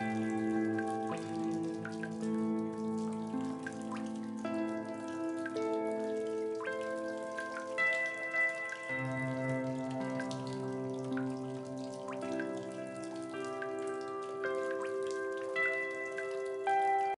Música